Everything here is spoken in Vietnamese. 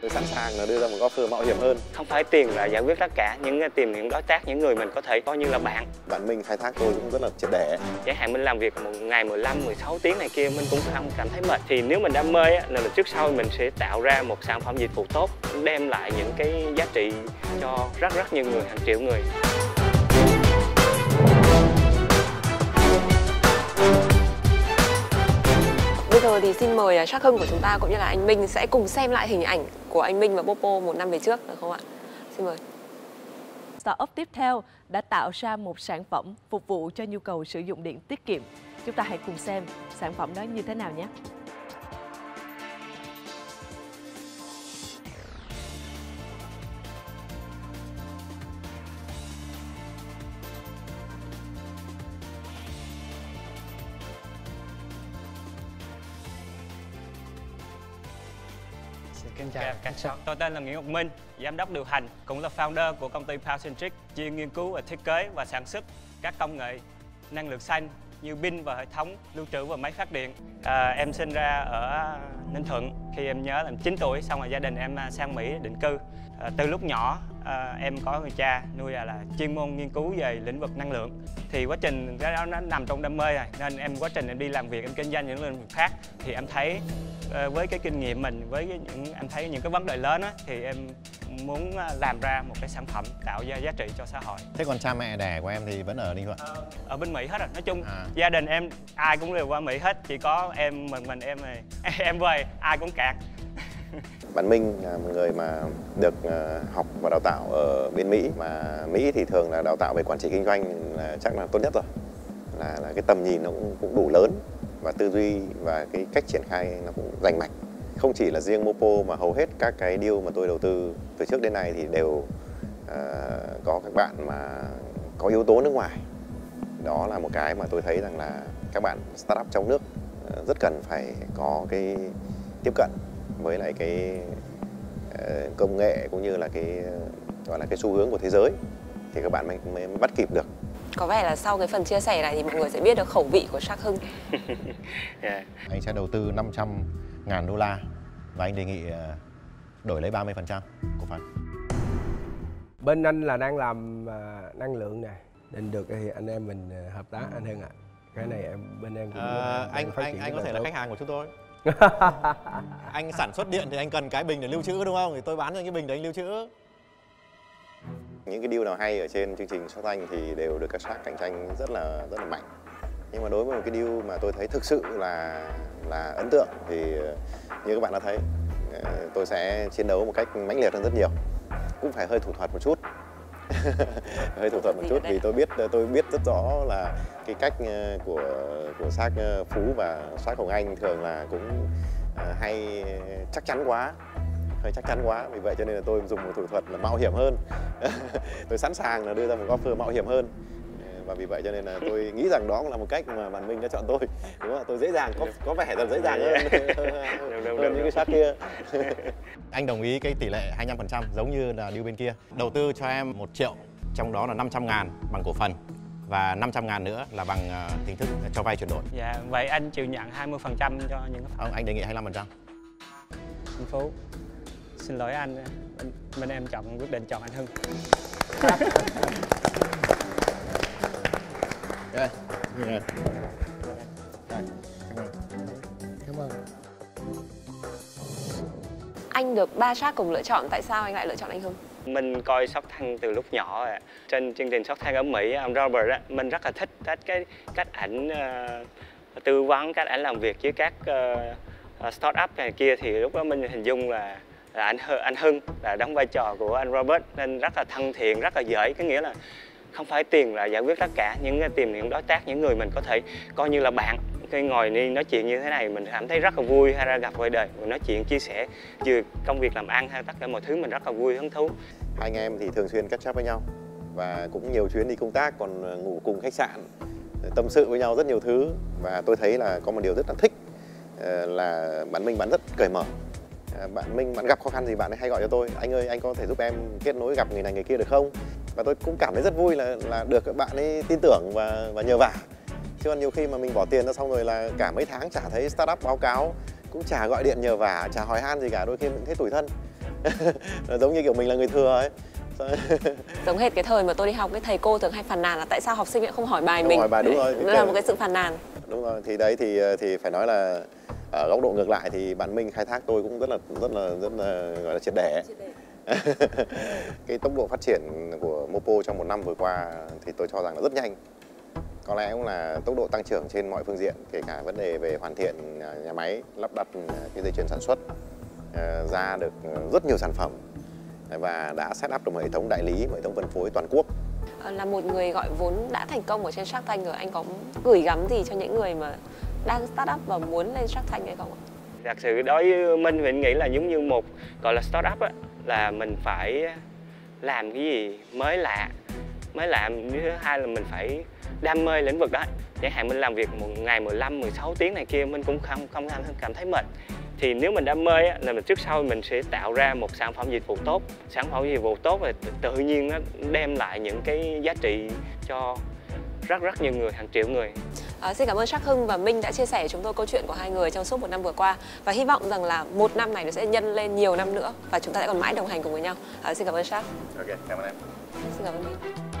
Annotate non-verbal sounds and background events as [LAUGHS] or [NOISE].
tôi sẵn sàng là đưa ra một offer mạo hiểm hơn. Không phải tiền là giải quyết tất cả những tìm những đối tác những người mình có thể coi như là bạn. Bạn Minh khai thác tôi cũng rất là triệt để chẳng hạn mình làm việc một ngày 15 16 tiếng này kia mình cũng không cảm thấy mệt. Thì nếu mình đam mê á là trước sau mình sẽ tạo ra một sản phẩm dịch vụ tốt đem lại những cái giá trị cho rất rất nhiều người hàng triệu người thì xin mời à, Shark Hưng của chúng ta cũng như là anh Minh sẽ cùng xem lại hình ảnh của anh Minh và Popo một năm về trước, được không ạ? Xin mời. Startup tiếp theo đã tạo ra một sản phẩm phục vụ cho nhu cầu sử dụng điện tiết kiệm. Chúng ta hãy cùng xem sản phẩm đó như thế nào nhé. Kính chào các bạn. Tôi tên là Nguyễn Ngọc Minh, giám đốc điều hành, cũng là founder của công ty Powercentric, chuyên nghiên cứu và thiết kế và sản xuất các công nghệ năng lượng xanh như pin và hệ thống lưu trữ và máy phát điện. À, em sinh ra ở Ninh Thuận khi em nhớ là 9 tuổi, xong rồi gia đình em à, sang Mỹ định cư. À, từ lúc nhỏ à, em có người cha nuôi là, là chuyên môn nghiên cứu về lĩnh vực năng lượng. Thì quá trình cái đó nó nằm trong đam mê rồi, nên em quá trình em đi làm việc em kinh doanh những lĩnh vực khác thì em thấy với cái kinh nghiệm mình với cái những em thấy những cái vấn đề lớn á thì em muốn làm ra một cái sản phẩm tạo ra giá trị cho xã hội. Thế còn cha mẹ đẻ của em thì vẫn ở Ninh Thuận? Ờ, ở bên Mỹ hết rồi. Nói chung à. gia đình em ai cũng đều qua Mỹ hết, chỉ có em mình mình em này [LAUGHS] em về ai cũng cạn. [LAUGHS] Bạn Minh là một người mà được ờ, học và đào tạo ở bên Mỹ mà Mỹ thì thường là đào tạo về quản trị kinh doanh là chắc là tốt nhất rồi. Là là cái tầm nhìn nó cũng, cũng đủ lớn và tư duy và cái cách triển khai nó cũng rành mạch không chỉ là riêng Mopo mà hầu hết các cái deal mà tôi đầu tư từ trước đến nay thì đều uh, có các bạn mà có yếu tố nước ngoài. Đó là một cái mà tôi thấy rằng là các bạn startup trong nước ờ, rất cần phải có cái tiếp cận với lại cái uh, công nghệ cũng như là cái gọi là cái xu hướng của thế giới thì các bạn mới, mới bắt kịp được. Có vẻ là sau cái phần chia sẻ này thì mọi người sẽ biết được khẩu vị của Shark Hưng. [LAUGHS] Yeah. Anh sẽ đầu tư 500 ngàn đô la và anh đề nghị ờ, đổi lấy 30% cổ phần. Bên anh là đang làm uh, năng lượng nè. Định được thì anh em mình hợp tác anh Hưng ạ. À. Cái này em bên em cũng à, anh anh anh có thể là khách hàng của chúng tôi [LAUGHS] anh sản xuất điện thì anh cần cái bình để lưu trữ đúng không? Thì tôi bán cho cái bình để anh lưu trữ. Những cái deal nào hay ở trên chương trình Shark Tank thì đều được các shark cạnh tranh rất là rất là mạnh. Nhưng mà đối với một cái deal mà tôi thấy thực sự là là ấn tượng thì ờ, như các bạn đã thấy ờ, tôi sẽ chiến đấu một cách mãnh liệt hơn rất nhiều. Cũng phải hơi thủ thuật một chút. [LAUGHS] hơi thủ thuật một chút vì tôi biết tôi biết rất rõ là cái cách ờ, của của xác ờ, phú và xác hồng anh thường là cũng hay chắc chắn quá hơi chắc chắn quá. Vì vậy cho nên là tôi dùng một thủ thuật là mạo hiểm hơn. [LAUGHS] Tôi sẵn sàng là đưa ra một offer mạo hiểm hơn và vì vậy cho nên là tôi nghĩ rằng đó cũng là một cách mà bạn Minh đã chọn tôi. Đúng không? tôi dễ dàng có có vẻ là dễ dàng hơn, hơn [LAUGHS] những cái sát kia. [LAUGHS] Anh đồng ý cái tỷ lệ 25% giống như là điều bên kia. Đầu tư cho em một triệu trong đó là 500 ngàn bằng cổ phần và 500 ngàn nữa là bằng uh, hình thức cho vay chuyển đổi. Dạ, vậy anh chịu nhận 20% cho những cái Không, anh đề nghị 25%. Thành phố xin lỗi anh bên, bên em chọn quyết định chọn anh Hưng [LAUGHS] rồi. Rồi. Cảm ơn. Anh được ba sát cùng lựa chọn tại sao anh lại lựa chọn anh Hưng? Mình coi sóc thăng từ lúc nhỏ à. trên chương trình sóc thăng ở Mỹ ông Robert á mình rất là thích cách cái cách ảnh uh, tư vấn cách ảnh làm việc với các uh, startup này kia. Thì lúc đó mình hình dung là là anh anh Hưng là đóng vai trò của anh Robert nên rất là thân thiện rất là dễ. Có nghĩa là không phải tiền là giải quyết tất cả, những tìm những đối tác, những người mình có thể coi như là bạn. Khi ngồi đi nói chuyện như thế này, mình cảm thấy rất là vui hay ra gặp ngoài đời. Mình nói chuyện, chia sẻ, vừa công việc làm ăn hay tất cả mọi thứ, mình rất là vui, hứng thú. Hai anh em thì thường xuyên catch up với nhau và cũng nhiều chuyến đi công tác, còn ờ, ngủ cùng khách sạn tâm sự với nhau rất nhiều thứ. Và tôi thấy là có một điều rất là thích ờ, là bạn Minh bạn rất cởi mở. Ờ, bạn Minh, bạn gặp khó khăn gì bạn ấy hay gọi cho tôi. Anh ơi, anh có thể giúp em kết nối gặp người này, người kia được không? Và tôi cũng cảm thấy rất vui là là được các bạn ấy tin tưởng và và nhờ vả. Chứ còn nhiều khi mà mình bỏ tiền ra xong rồi là cả mấy tháng chả thấy startup báo cáo cũng chả gọi điện nhờ vả chả hỏi han gì cả đôi khi mình thấy tủi thân. [LAUGHS] Giống như kiểu mình là người thừa ấy. [LAUGHS] Giống hệt cái thời mà tôi đi học cái thầy cô thường hay phàn nàn là tại sao học sinh lại không hỏi bài Không mình? hỏi bài, đúng rồi. [LAUGHS] đó là một cái sự phàn nàn. Đúng rồi thì đấy thì thì phải nói là ở góc độ ngược lại thì bạn Minh khai thác tôi cũng rất là rất là rất là gọi là triệt để [LAUGHS] cái tốc độ phát triển của Mopo trong một năm vừa qua thì tôi cho rằng là rất nhanh. Có lẽ cũng là tốc độ tăng trưởng trên mọi phương diện kể cả vấn đề về hoàn thiện à, nhà máy lắp đặt à, cái dây chuyền sản xuất à, ra được rất nhiều sản phẩm và đã set up được một hệ thống đại lý một hệ thống phân phối toàn quốc. Ờ, là một người gọi vốn đã thành công ở trên Shark Tank rồi anh có gửi gắm gì cho những người mà đang start up và muốn lên Shark Tank hay không ạ? thật sự đối với minh mình nghĩ là giống như một gọi là start up á là mình phải làm cái gì mới lạ mới làm thứ hai là mình phải đam mê lĩnh vực đó. Chẳng hạn mình làm việc một ngày 15 16 tiếng này kia mình cũng không không cảm, cảm thấy mệt. Thì nếu mình đam mê là mình trước sau mình sẽ tạo ra một sản phẩm dịch vụ tốt. Sản phẩm dịch vụ tốt là tự nhiên nó đem lại những cái giá trị cho rất rất nhiều người hàng triệu người. À, xin cảm ơn Shark Hưng và Minh đã chia sẻ với chúng tôi câu chuyện của hai người trong suốt một năm vừa qua và hy vọng rằng là một năm này nó sẽ nhân lên nhiều năm nữa và chúng ta sẽ còn mãi đồng hành cùng với nhau. À, xin cảm ơn Shark. ok cảm ơn em Xin cảm ơn Minh.